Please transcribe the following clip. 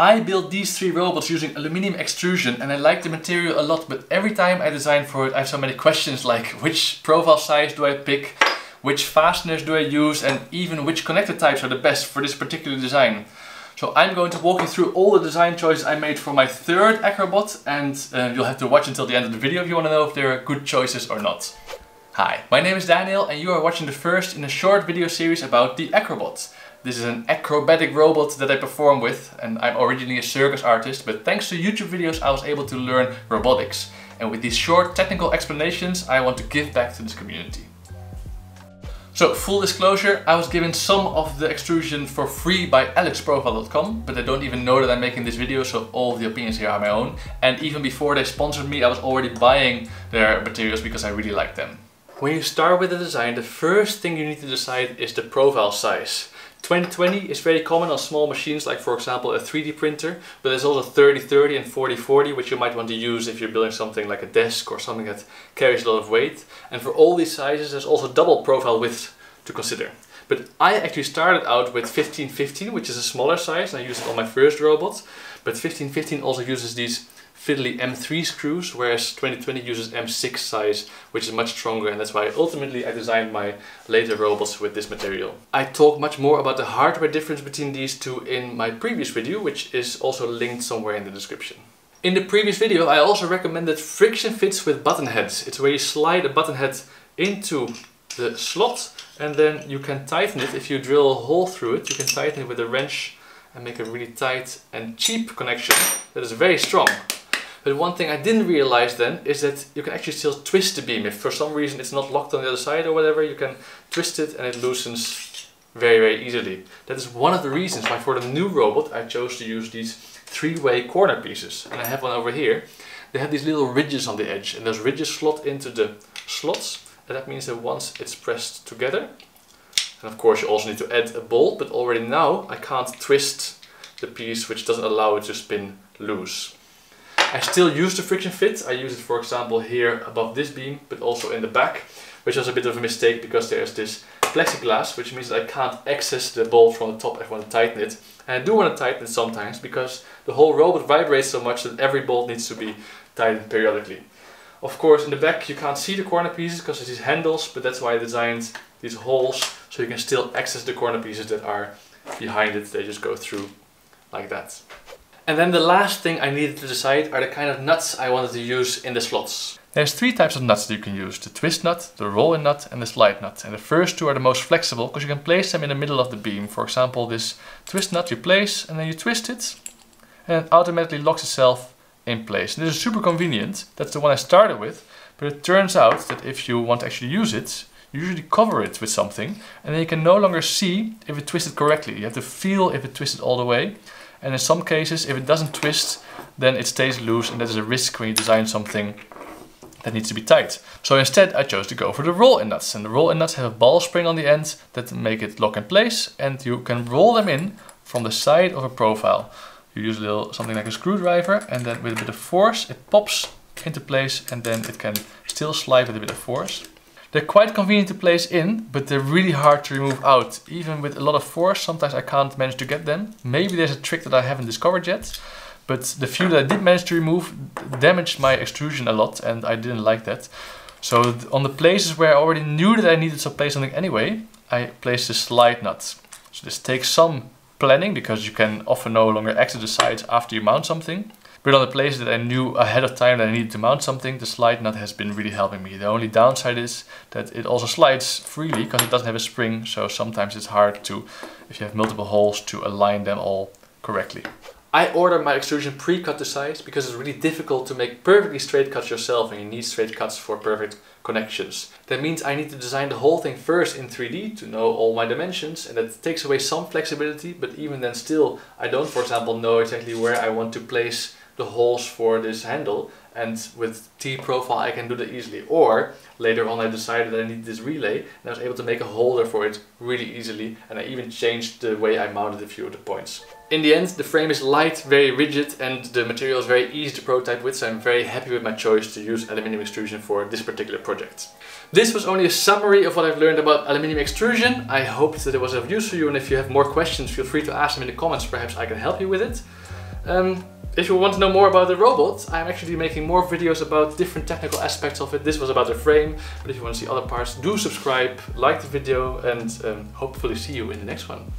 I built these three robots using aluminium extrusion and I like the material a lot but every time I design for it I have so many questions like which profile size do I pick, which fasteners do I use and even which connector types are the best for this particular design. So I'm going to walk you through all the design choices I made for my third Acrobot and uh, you'll have to watch until the end of the video if you want to know if they're good choices or not. Hi, my name is Daniel and you are watching the first in a short video series about the Acrobot. This is an acrobatic robot that I perform with and I'm originally a circus artist but thanks to YouTube videos I was able to learn robotics and with these short technical explanations I want to give back to this community. So full disclosure, I was given some of the extrusion for free by aluxprofile.com, but they don't even know that I'm making this video, so all the opinions here are my own. And even before they sponsored me, I was already buying their materials because I really like them. When you start with a design, the first thing you need to decide is the profile size. 2020 is very common on small machines like for example a 3D printer, but there's also 3030 and 4040 which you might want to use if you're building something like a desk or something that carries a lot of weight. And for all these sizes there's also double profile width to consider. But I actually started out with 1515 which is a smaller size and I used it on my first robot. But 1515 also uses these fiddly M3 screws, whereas 2020 uses M6 size, which is much stronger, and that's why ultimately I designed my later robots with this material. I talk much more about the hardware difference between these two in my previous video, which is also linked somewhere in the description. In the previous video I also recommended friction fits with button heads. It's where you slide a button head into the slot and then you can tighten it if you drill a hole through it. You can tighten it with a wrench and make a really tight and cheap connection that is very strong. But one thing I didn't realize then is that you can actually still twist the beam. If for some reason it's not locked on the other side or whatever, you can twist it and it loosens very, very easily. That is one of the reasons why for the new robot I chose to use these three-way corner pieces. And I have one over here. They have these little ridges on the edge and those ridges slot into the slots. And that means that once it's pressed together, and of course you also need to add a bolt, but already now I can't twist the piece which doesn't allow it to spin loose. I still use the friction fit. I use it for example here above this beam, but also in the back, which was a bit of a mistake because there's this plexiglass, which means I can't access the bolt from the top if I want to tighten it. And I do want to tighten it sometimes because the whole robot vibrates so much that every bolt needs to be tightened periodically. Of course in the back you can't see the corner pieces because there's these handles, but that's why I designed these holes so you can still access the corner pieces that are behind it. They just go through like that. And then the last thing I needed to decide are the kind of nuts I wanted to use in the slots. There's three types of nuts that you can use. The twist nut, the roll-in nut and the slide nut. And the first two are the most flexible because you can place them in the middle of the beam. For example, this twist nut you place and then you twist it and it automatically locks itself in place. And this is super convenient. That's the one I started with. But it turns out that if you want to actually use it, you usually cover it with something and then you can no longer see if it twisted correctly. You have to feel if it twisted all the way. And in some cases, if it doesn't twist, then it stays loose and that is a risk when you design something that needs to be tight. So instead I chose to go for the roll-in nuts. And the roll-in nuts have a ball spring on the end that make it lock in place and you can roll them in from the side of a profile. You use a little something like a screwdriver and then with a bit of force it pops into place and then it can still slide with a bit of force. They're quite convenient to place in, but they're really hard to remove out. Even with a lot of force, sometimes I can't manage to get them. Maybe there's a trick that I haven't discovered yet, but the few that I did manage to remove damaged my extrusion a lot and I didn't like that. So on the places where I already knew that I needed to place something anyway, I placed the slide nuts. So this takes some planning because you can often no longer exit the sides after you mount something. But on the places that I knew ahead of time that I needed to mount something, the slide nut has been really helping me. The only downside is that it also slides freely because it doesn't have a spring, so sometimes it's hard to, if you have multiple holes, to align them all correctly. I order my extrusion pre-cut to size because it's really difficult to make perfectly straight cuts yourself and you need straight cuts for perfect connections. That means I need to design the whole thing first in 3D to know all my dimensions and that takes away some flexibility but even then still I don't for example know exactly where I want to place the holes for this handle and with T-profile I can do that easily. Or later on I decided that I need this relay and I was able to make a holder for it really easily and I even changed the way I mounted a few of the points. In the end the frame is light, very rigid and the material is very easy to prototype with so I'm very happy with my choice to use aluminium extrusion for this particular project. This was only a summary of what I've learned about aluminium extrusion. I hope that it was of use for you and if you have more questions feel free to ask them in the comments, perhaps I can help you with it. Um, if you want to know more about the robot, I'm actually making more videos about different technical aspects of it. This was about the frame, but if you want to see other parts, do subscribe, like the video, and um, hopefully see you in the next one.